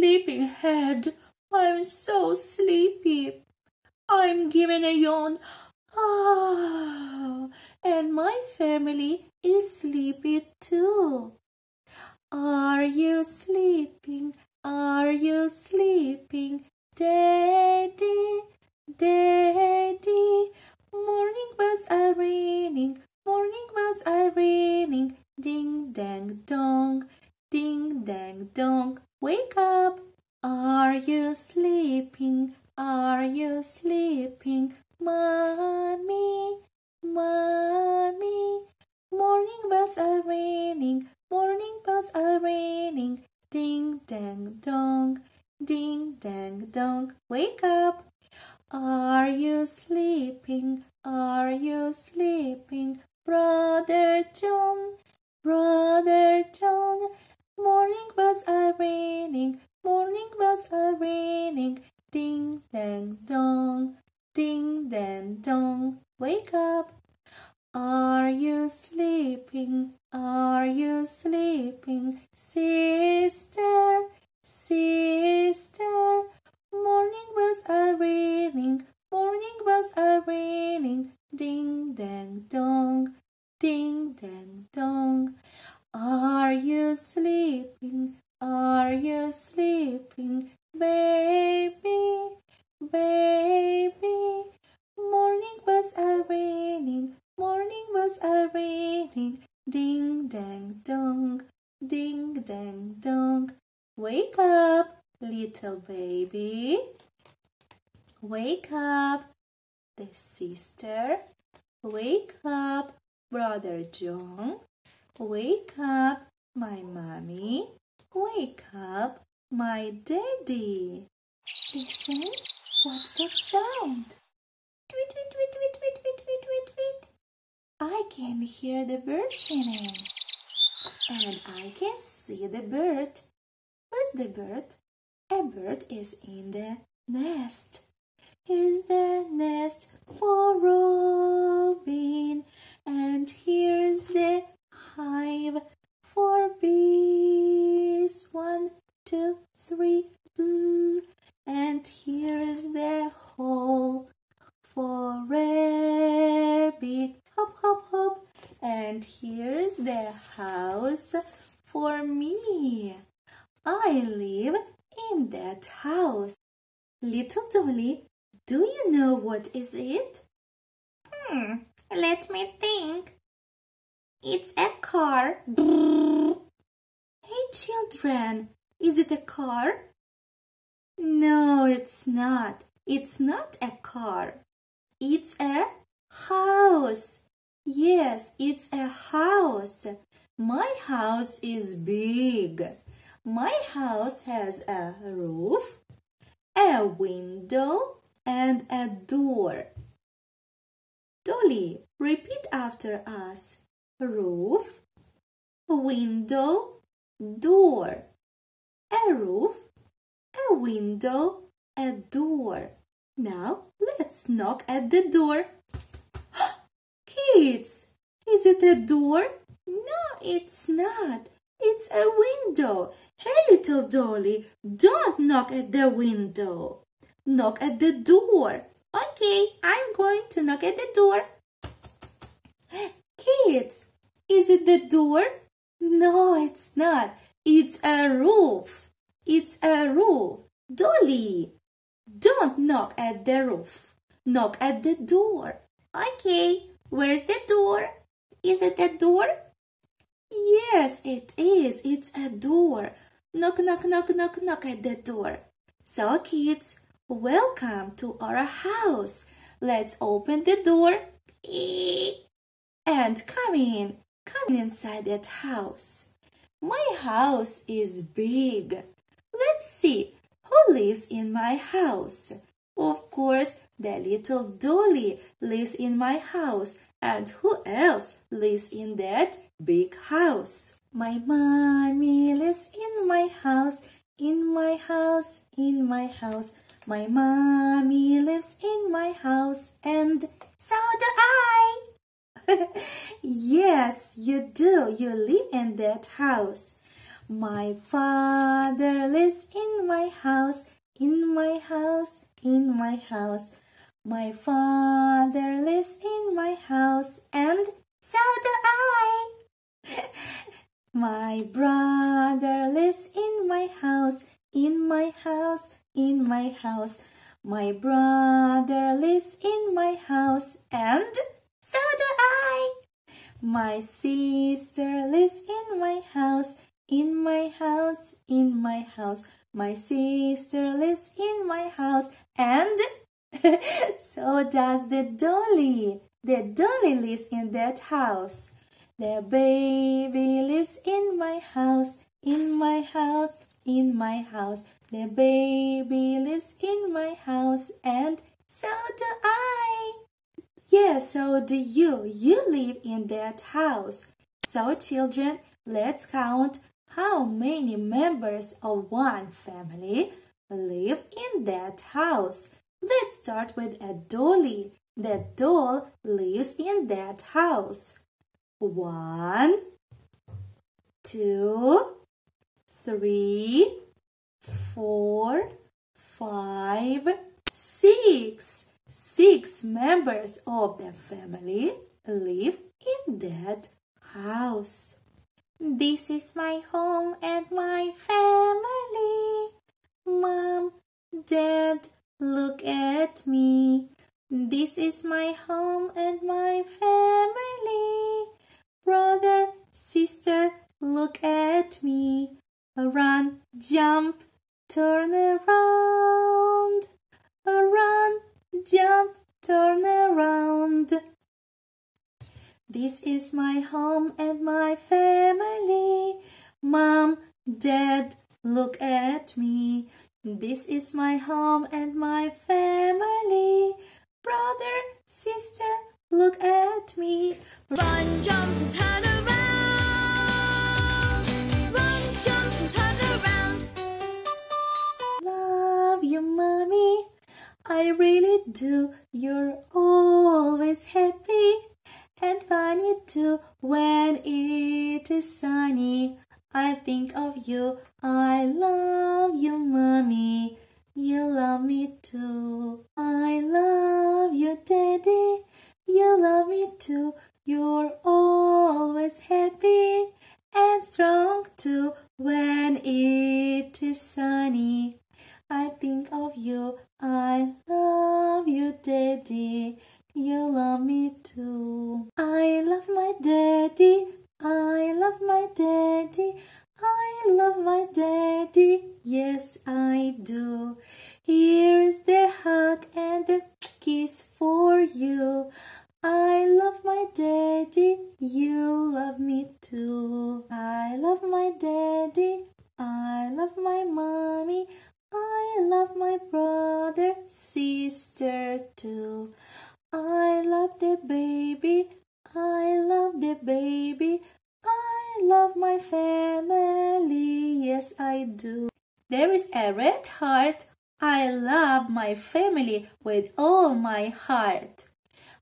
sleeping head. I'm so sleepy. I'm giving a yawn. Ah, and my family is sleepy too. Are you sleeping? Are you sleeping? Daddy, Daddy, morning bells are ringing, morning bells are ringing, ding dang dong, ding dang dong, wake up. Are you sleeping? Are you sleeping? Mommy, mommy, morning bells are ringing, morning bells are ringing, ding dang dong, ding dang dong, wake up. Are you sleeping? Are you sleeping? Brother John, Brother John, morning bells are ringing, morning bells are ringing, ding dang dong, ding dang dong, wake up. Are you sleeping? Are you sleeping? Sister, sleeping? Are you sleeping, baby, baby? Morning bells are ringing, morning bells are ringing, ding dang dong, ding dang dong. Wake up, little baby. Wake up, the sister. Wake up, brother John. Wake up, my mommy. Wake up, my daddy. Listen, what's that sound? Tweet, tweet, tweet, tweet, tweet, tweet, tweet, tweet, tweet. I can hear the bird singing. And I can see the bird. Where's the bird? A bird is in the nest. Here's the nest for Robin. And here's the hive for bees. One, two, three, bzz. And here's the hole for rabbit. Hop, hop, hop. And here's the house for me. I live in that house. Little Dolly, do you know what is it? Hmm, let me think. It's a car. Hey children, is it a car? No, it's not. It's not a car. It's a house. Yes, it's a house. My house is big. My house has a roof, a window, and a door. Dolly, repeat after us. Roof, window, door. A roof, a window, a door. Now let's knock at the door. Kids, is it a door? No, it's not. It's a window. Hey, little Dolly, don't knock at the window. Knock at the door. Okay, I'm going to knock at the door. Kids, is it the door? No, it's not. It's a roof. It's a roof. Dolly, don't knock at the roof. Knock at the door. Okay, where's the door? Is it the door? Yes, it is. It's a door. Knock, knock, knock, knock, knock at the door. So, kids, welcome to our house. Let's open the door and come in. Come inside that house. My house is big. Let's see who lives in my house. Of course, the little Dolly lives in my house. And who else lives in that big house? My mommy lives in my house, in my house, in my house. My mommy lives in my house, and so do I. yes, you do. You live in that house. My father lives in my house, in my house, in my house. My father lives in my house and so do I. my brother lives in my house, in my house, in my house. My brother lives in my house and I. My sister lives in my house, in my house, in my house. My sister lives in my house and so does the dolly. The dolly lives in that house. The baby lives in my house, in my house, in my house. The baby lives in my house and so do I. Yes, so do you. You live in that house. So children, let's count how many members of one family live in that house. Let's start with a dolly. The doll lives in that house. One, two, three, four, five, six. Six members of the family live in that house. This is my home and my family. Mom, Dad, Look at me. This is my home and my family. Brother, sister, look at me. Run, jump, turn around. Run, jump, turn around. This is my home and my family. Mom, Dad, look at me. This is my home and my family. Brother, sister, look at me. Run, jump, turn around. I really do. You're always happy and funny too when it is sunny. I think of you. I love you, mommy. You love me too. I love you, daddy. You love me too. You're always happy and strong too when it is sunny. I think of you. I love you, daddy. You love me too. I love my daddy. I love my daddy. I love my daddy. Yes, I do. Here's the hug and the kiss for you. I love my daddy. You love me too. I love my daddy. I love my mommy. I love my brother, sister too. I love the baby. I love the baby. I love my family. Yes, I do. There is a red heart. I love my family with all my heart.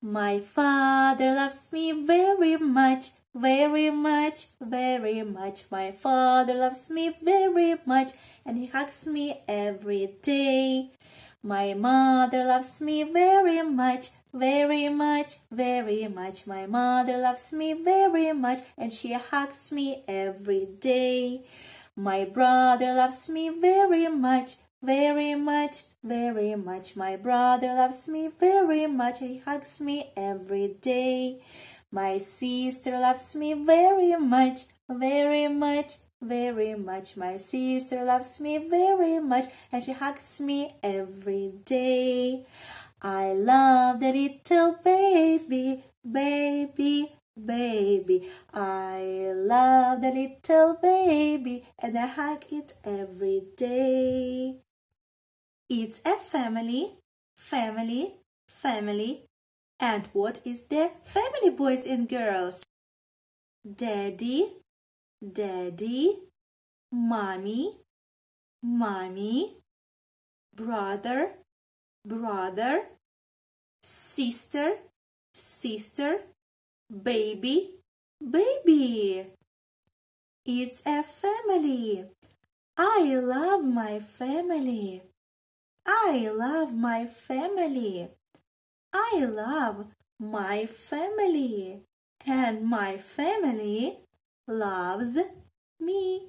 My father loves me very much, very much, very much. My father loves me very much and he hugs me every day. My mother loves me very much, very much, very much. My mother loves me very much and she hugs me every day. My brother loves me very much, very much, very much. My brother loves me very much. He hugs me every day. My sister loves me very much, very much, very much. My sister loves me very much and she hugs me every day. I love the little baby, baby, baby. I love the little baby and I hug it every day. It's a family, family, family. And what is the family, boys and girls? Daddy, daddy, mommy, mommy, brother, brother, sister, sister, baby, baby. It's a family. I love my family. I love my family. I love my family. And my family loves me.